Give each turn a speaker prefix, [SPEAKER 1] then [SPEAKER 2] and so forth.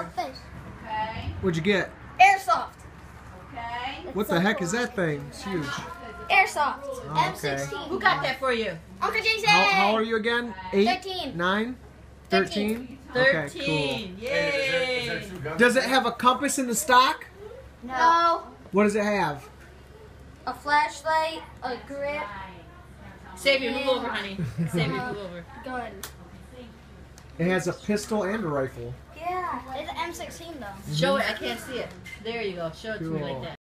[SPEAKER 1] over.
[SPEAKER 2] Okay.
[SPEAKER 3] What'd you get?
[SPEAKER 1] Airsoft.
[SPEAKER 2] Okay.
[SPEAKER 3] What the heck is that thing? It's huge.
[SPEAKER 1] Airsoft.
[SPEAKER 3] Oh, okay.
[SPEAKER 1] M16.
[SPEAKER 2] Who got that for you?
[SPEAKER 1] Uncle Jason.
[SPEAKER 3] How, how are you again? Eight?
[SPEAKER 1] Thirteen.
[SPEAKER 3] Nine? Thirteen? Okay, cool.
[SPEAKER 2] Thirteen. Yay.
[SPEAKER 3] Does it have a compass in the stock?
[SPEAKER 1] No.
[SPEAKER 3] What does it have?
[SPEAKER 1] A flashlight, a grip,
[SPEAKER 2] Xavier, move over, honey. Xavier, move over.
[SPEAKER 1] gun.
[SPEAKER 3] It has a pistol and a rifle.
[SPEAKER 1] Yeah. It's an M16 though.
[SPEAKER 2] Show it. I can't see it. There you go. Show it to me like that.